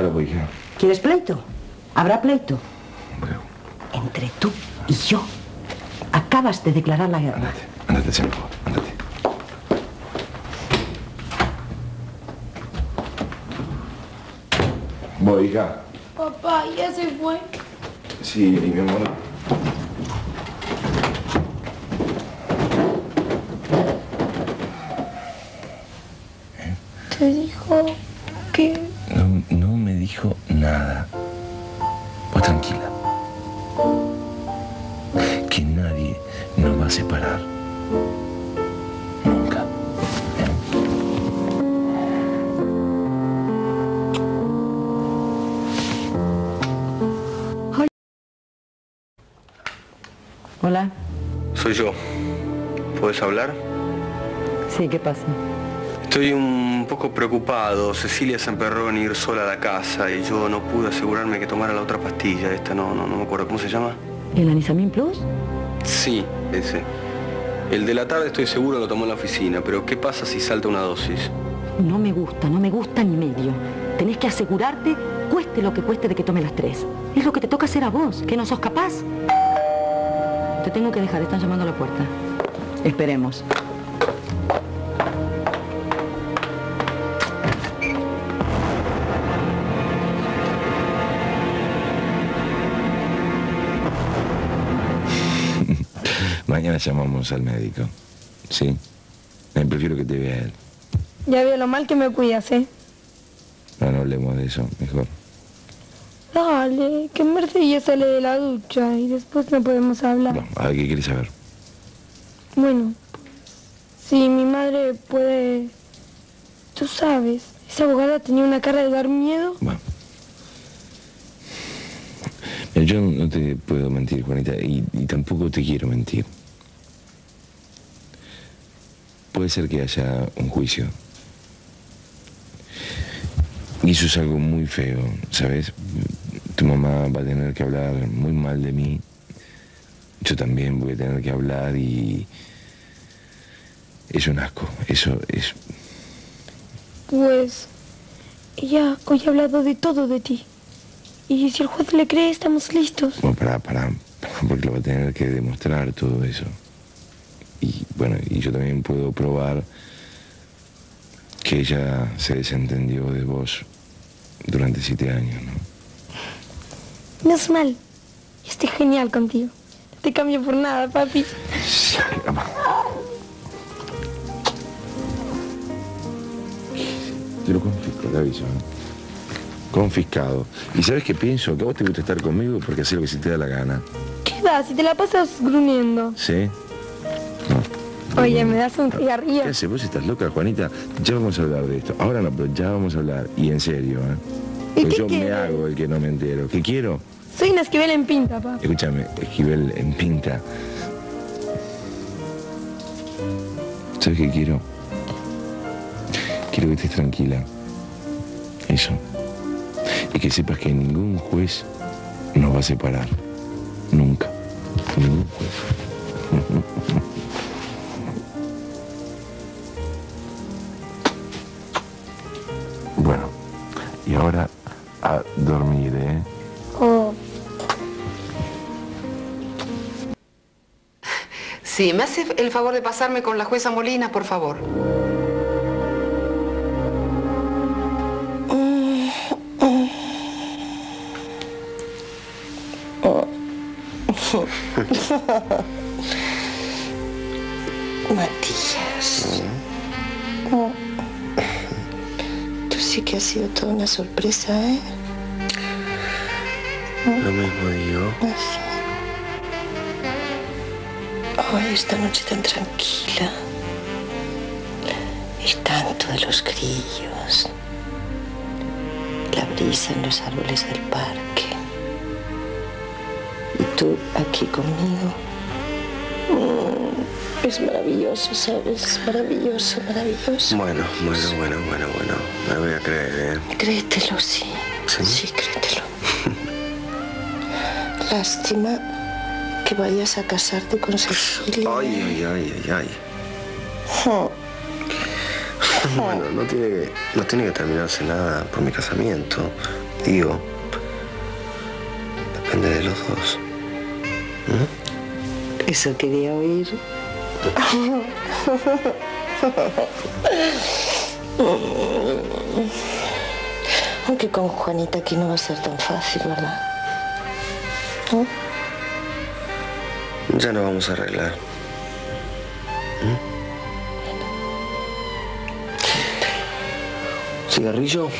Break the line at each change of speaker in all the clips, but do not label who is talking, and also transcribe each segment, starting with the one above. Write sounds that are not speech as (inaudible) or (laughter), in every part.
Ahora voy, hija.
¿Quieres pleito? ¿Habrá pleito? Entre tú y yo. Acabas de declarar la guerra.
andate, andate, Sanjo, andate. Voy, hija.
Papá, ya se fue.
Sí, mi amor.
Te dijo que...
No, no dijo nada. Vos tranquila. Que nadie nos va a separar. Nunca.
Hola.
Soy yo. ¿Puedes hablar?
Sí, ¿qué pasa?
Estoy un poco preocupado. Cecilia se emperró en ir sola a la casa y yo no pude asegurarme que tomara la otra pastilla. Esta no, no, no me acuerdo. ¿Cómo se llama?
¿El Anisamin Plus?
Sí, ese. El de la tarde estoy seguro lo tomó en la oficina, pero ¿qué pasa si salta una dosis?
No me gusta, no me gusta ni medio. Tenés que asegurarte, cueste lo que cueste, de que tome las tres. Es lo que te toca hacer a vos, que no sos capaz. Te tengo que dejar, están llamando a la puerta. Esperemos.
Mañana llamamos al médico. Sí. Me prefiero que te vea él.
Ya veo lo mal que me cuidas, ¿eh?
No, no hablemos de eso, mejor.
Dale, que Mercedes ya sale de la ducha y después no podemos hablar.
Bueno, a ver qué quieres saber.
Bueno, si mi madre puede... Tú sabes, esa abogada tenía una cara de dar miedo.
Bueno. Yo no te puedo mentir, Juanita, y, y tampoco te quiero mentir. Puede ser que haya un juicio. Y eso es algo muy feo, ¿sabes? Tu mamá va a tener que hablar muy mal de mí. Yo también voy a tener que hablar y... Es un asco. Eso es...
Pues ella hoy ha hablado de todo de ti. Y si el juez le cree, estamos listos.
Bueno, para, para, porque lo va a tener que demostrar todo eso. Y bueno, y yo también puedo probar que ella se desentendió de vos durante siete años, ¿no?
No es mal. Estoy genial contigo. No te cambio por nada, papi.
Te lo confisco, te aviso. ¿eh? Confiscado. ¿Y sabes qué pienso? Que a vos te gusta estar conmigo porque haces lo que se te da la gana.
¿Qué da si te la pasas gruñendo?
¿Sí?
Oye, ¿me das un cigarrillo?
¿Qué haces? ¿Vos estás loca, Juanita? Ya vamos a hablar de esto. Ahora no, pero ya vamos a hablar. Y en serio, ¿eh?
¿Y
Pues yo me hago el que no me entero. ¿Qué quiero?
Soy una esquivel en pinta, papá.
Escúchame, Esquivel en pinta. ¿Sabes qué quiero? Quiero que estés tranquila. Eso. Y que sepas que ningún juez nos va a separar. Nunca. Ningún juez. (laughs) Bueno, y ahora a dormir, ¿eh?
Oh,
Sí, ¿me hace el favor de pasarme con la jueza Molina, por favor? (laughs)
Matías. Sí que has sido toda una sorpresa, ¿eh?
Lo mismo digo.
Hoy esta noche tan tranquila. Y tanto de los grillos. La brisa en los árboles del parque. Y tú aquí conmigo. Mm, es maravilloso, ¿sabes? Maravilloso, maravilloso.
Bueno, bueno, bueno, bueno, bueno. Me voy a creer, ¿eh?
Créetelo, sí.
¿Sí?
créetelo. Lástima que vayas a casarte con Cecilia.
Ay, ay, ay, ay, ay.
Jo. (laughs)
Bueno, no tiene, que, no tiene que terminarse nada por mi casamiento. Digo, depende de los dos.
Eso quería oír. (laughs) Aunque con Juanita aquí no va a ser tan fácil, ¿verdad?
Ya lo vamos a arreglar. ¿Cigarrillo?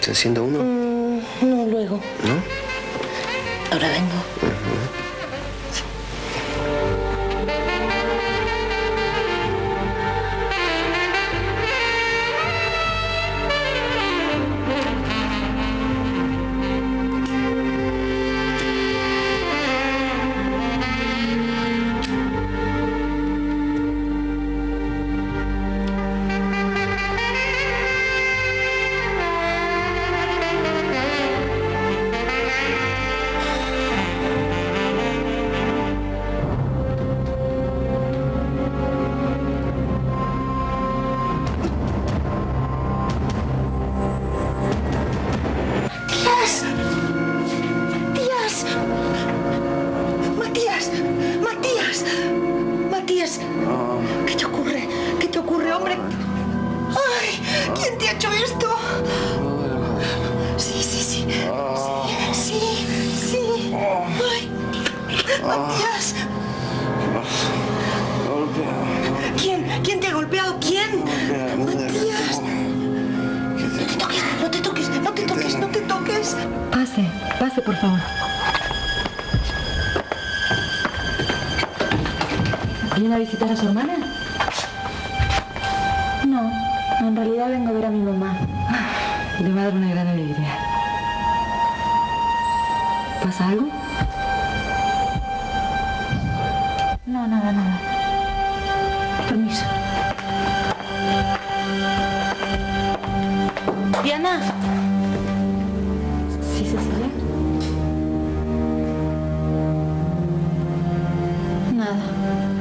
¿Se enciende uno?
Mm, no, luego.
¿No?
Ahora vengo.
A su hermana? No, en realidad vengo a ver a mi mamá. Y le va a dar una gran alegría. ¿Pasa algo?
No, nada, nada. Permiso. Diana.
¿Sí, Cecilia?
Nada.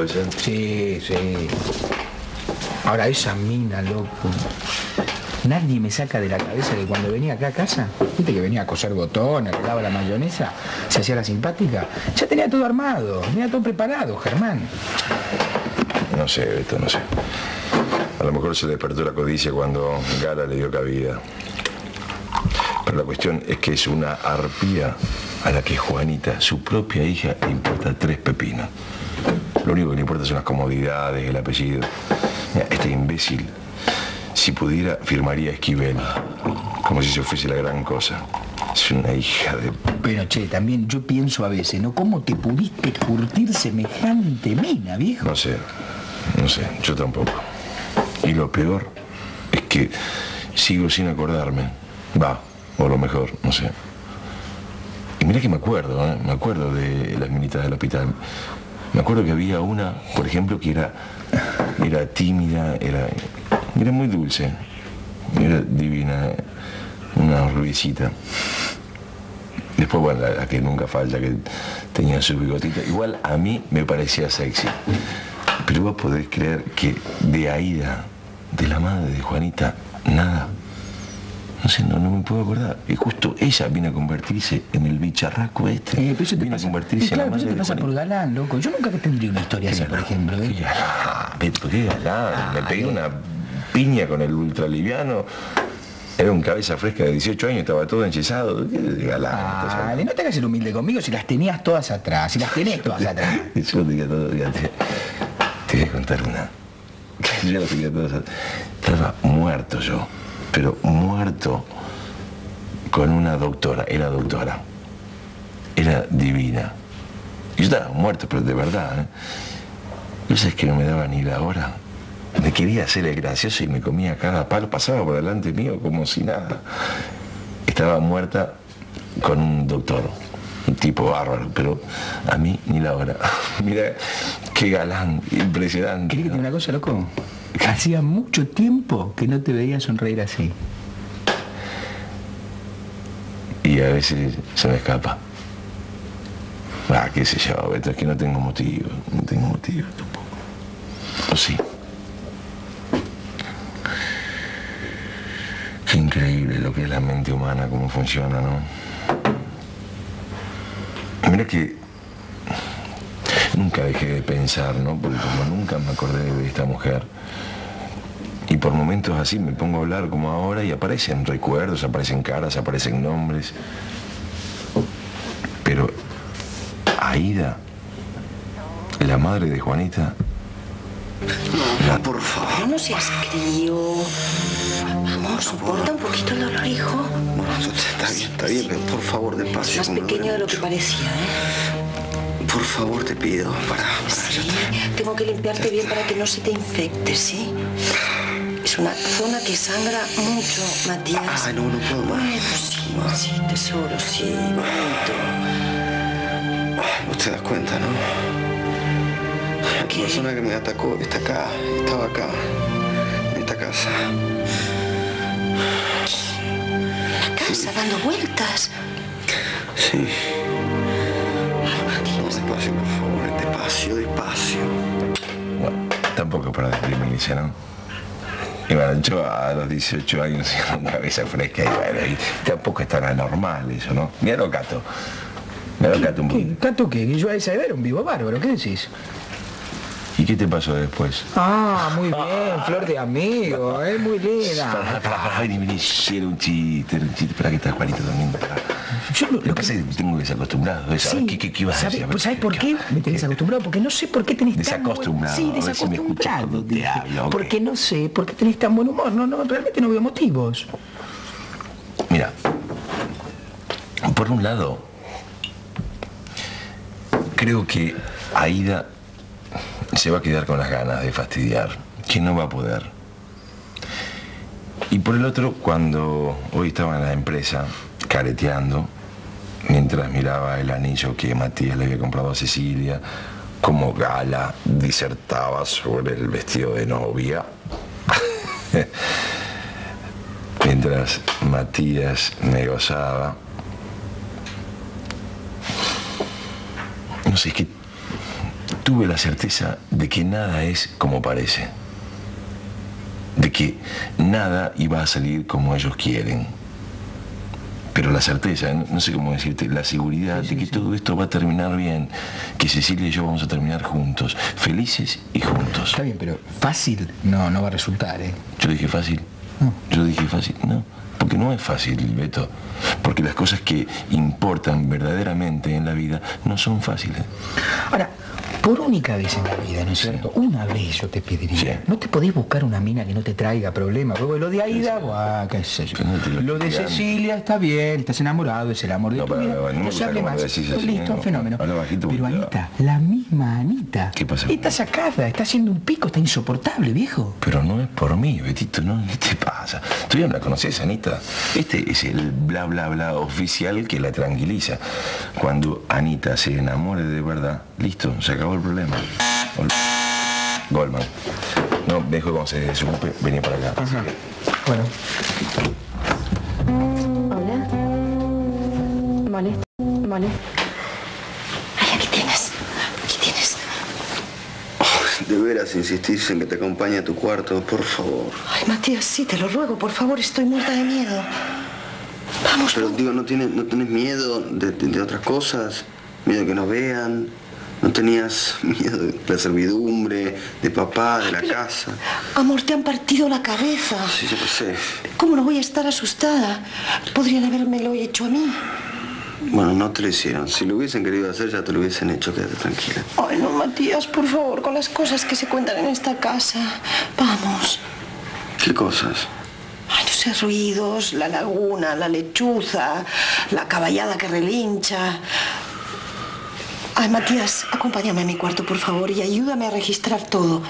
¿Puede ser?
Sí, sí. Ahora esa mina, loco. Nadie me saca de la cabeza que cuando venía acá a casa, viste que venía a coser botones, arreglaba la mayonesa, se hacía la simpática, ya tenía todo armado, tenía todo preparado, Germán.
No sé, Beto, no sé. A lo mejor se le despertó la codicia cuando Gala le dio cabida. Pero la cuestión es que es una arpía a la que Juanita, su propia hija, le importa tres pepinos. Lo único que le importa son las comodidades, el apellido. Mira, este imbécil, si pudiera, firmaría Esquivel, como si se fuese la gran cosa. Es una hija de...
Pero che, también yo pienso a veces, ¿no? ¿Cómo te pudiste curtir semejante mina, viejo?
No sé, no sé, yo tampoco. Y lo peor es que sigo sin acordarme. Va, o lo mejor, no sé. Y mira que me acuerdo, ¿eh? me acuerdo de las minitas del hospital. Me acuerdo que había una, por ejemplo, que era, era tímida, era, era muy dulce, era divina, una rubiecita. Después, bueno, la, que nunca falta, que tenía su bigotita. Igual a mí me parecía sexy. Pero vos podés creer que de Aida, de la madre de Juanita, nada. No sé, no, no me puedo acordar. Y justo ella vino a convertirse en el bicharraco este.
Eh, pero eso te
vino
pasa,
a convertirse
claro,
en la madre
te
de
pasa por galán, loco. Yo nunca tendría una historia así, por ejemplo. ¿eh?
Qué galán, qué galán. Me pegué una piña con el ultraliviano. Era un cabeza fresca de 18 años, estaba todo enyesado. Qué galán.
Dale, no te hagas el humilde conmigo si las tenías todas atrás, si las tenés todas atrás. (laughs)
Yo. Te voy a contar una. (laughs) Yo tenía todas atrás. Estaba muerto yo, pero muerto con una doctora, era doctora. Era divina. Yo estaba muerto, pero de verdad, ¿eh? ¿No sabes que no me daba ni la hora? Me quería hacer el gracioso y me comía cada palo, pasaba por delante mío como si nada. Estaba muerta con un doctor, un tipo bárbaro, pero a mí ni la hora. (laughs) Mira, qué galán, impresionante.
¿Querés que diga una cosa, loco? Hacía mucho tiempo que no te veía sonreír así.
Y a veces se me escapa. Ah, qué sé yo, Beto, es que no tengo motivo, no tengo motivo tampoco. ¿O sí? Qué increíble lo que es la mente humana, cómo funciona, ¿no? Mira que nunca dejé de pensar, ¿no? Porque como nunca me acordé de esta mujer, y por momentos así me pongo a hablar como ahora y aparecen recuerdos, aparecen caras, aparecen nombres. Pero Aida, la madre de Juanita,
No, por favor. No seas crío. Vamos, soporta un poquito el dolor, hijo.
Está bien, está bien, pero por favor, despacio.
Más pequeño de lo que parecía, ¿eh?
Por favor, te pido, para, para,
Sí, tengo que limpiarte bien para que no se te infecte, ¿sí? Es una zona que sangra mucho, Matías.
Ay, no, no puedo más.
Bueno, sí, sí, tesoro, sí, bonito.
Vos te das cuenta, ¿no? La
¿Qué?
persona que me atacó está acá, estaba acá, en esta casa.
Casa dando vueltas.
Sí. No, despacio, por favor, despacio, despacio.
bueno, tampoco para deprimirse, ¿no? Y bueno, yo a los 18 años (laughs) con cabeza fresca y bueno, y tampoco es tan anormal eso, ¿no? Mira lo cato. Mira lo cato un poquito.
¿Tanto qué? Que yo a esa edad era un vivo bárbaro, ¿qué decís?
¿Y qué te pasó después?
Ah, muy bien, flor de amigo, es muy
Para,
linda.
para, para, para, vení, era un chiste, era un chiste. Espera que está Juanito también.
Yo lo-
Lo que pasa es que tengo desacostumbrado. ¿sabes?
Sí,
¿Qué, qué, qué ibas a
¿sabe-
decir?
pues, ¿Sabes por qué me tenés acostumbrado? Porque no sé por qué tenés tan buen-
Desacostumbrado,
Sí,
a ver si me
desacostumbrado.
te hablo, ok.
Porque no sé, por qué tenés tan buen humor. No, no, realmente no veo motivos.
Mira, por un lado, creo que Aida se va a quedar con las ganas de fastidiar, que no va a poder. Y por el otro, cuando hoy estaba en la empresa, careteando, mientras miraba el anillo que Matías le había comprado a Cecilia, como Gala disertaba sobre el vestido de novia, (laughs) mientras Matías me gozaba, no sé, es que tuve la certeza de que nada es como parece, de que nada iba a salir como ellos quieren. Pero la certeza, no no sé cómo decirte, la seguridad de que todo esto va a terminar bien, que Cecilia y yo vamos a terminar juntos, felices y juntos.
Está bien, pero fácil no, no va a resultar, ¿eh?
Yo dije fácil. Yo dije fácil. No, porque no es fácil, Beto. Porque las cosas que importan verdaderamente en la vida no son fáciles.
Ahora, por única vez en la vida, ¿no es cierto? Una vez yo te pediría.
Sí.
¿No te podés buscar una mina que no te traiga problemas? Lo de Aida, buah, qué sé yo.
No lo
de. Cecilia está bien, estás enamorado, es el amor de
No,
tu vida.
no, no
se hable más. Listo,
no.
fenómeno.
Bajito
Pero Anita, la misma Anita.
¿Qué pasa?
Está sacada, está haciendo un pico, está insoportable, viejo.
Pero no es por mí, Betito, ¿no? ¿Qué te pasa? Tú ya no la conoces, Anita. Este es el bla bla bla oficial que la tranquiliza. Cuando Anita se enamore de verdad, listo, se acabó el problema. Ol- Goldman. No, dejo cuando se desocupe, vení para acá.
Bueno,
Hola. Molesta. Molesta.
Ay, aquí tienes. Aquí tienes.
De veras insistís en que te acompañe a tu cuarto, por favor.
Ay, Matías, sí, te lo ruego, por favor, estoy muerta de miedo. Vamos,
Pero digo, ¿no tienes, no tienes miedo de, de- de otras cosas? ¿Miedo que nos vean? ¿No tenías miedo de la servidumbre, de papá, de la casa?
amor, te han partido la cabeza.
Sí, yo lo sé.
¿Cómo no voy a estar asustada? Podrían habérmelo hecho a mí.
Bueno, no te lo hicieron. Si lo hubiesen querido hacer, ya te lo hubiesen hecho. Quédate tranquila.
Ay, no, Matías, por favor, con las cosas que se cuentan en esta casa. Vamos.
¿Qué cosas?
Ay, no sé, ruidos, la laguna, la lechuza, la caballada que relincha. Ay, Matías, acompáñame a mi cuarto, por favor, y ayúdame a registrar todo.